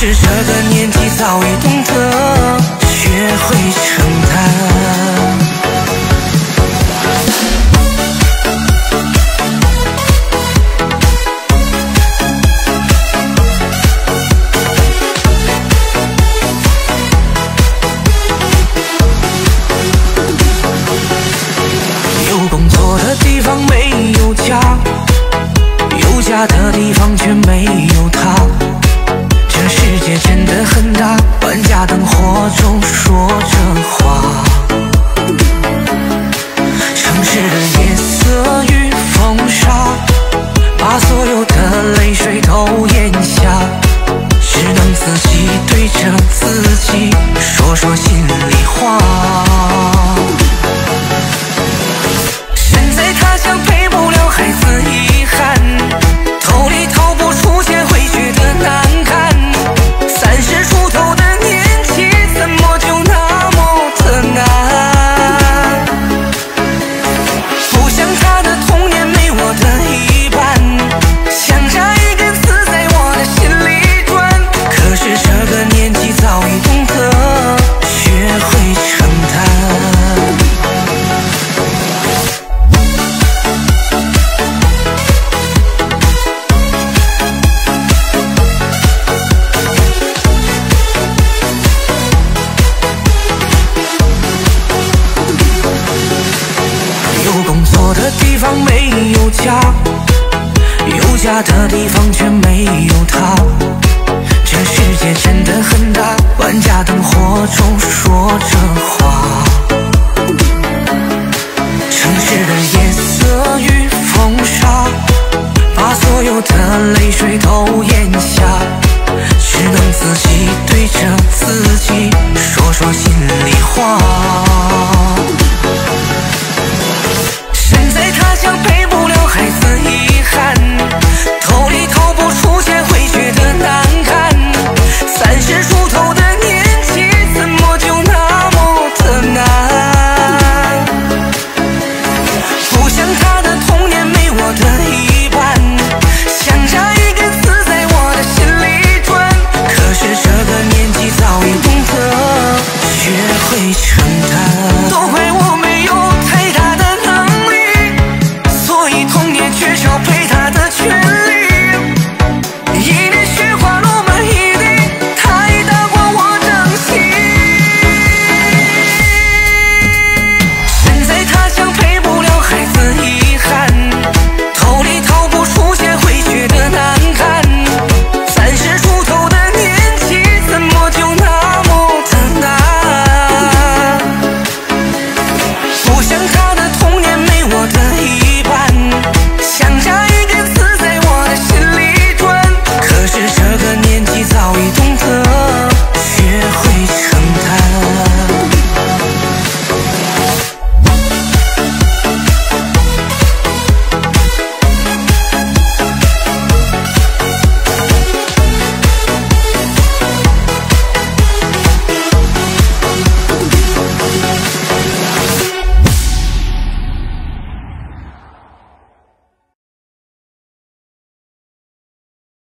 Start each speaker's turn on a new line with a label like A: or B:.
A: 是这个年纪早已懂得，学会沉默。屋檐下只能自己对着自己。承担。有工作的地方没有家，有家的地方却没有他。世界真的很大万家灯火中说着话。城市的夜色与风沙把所有的泪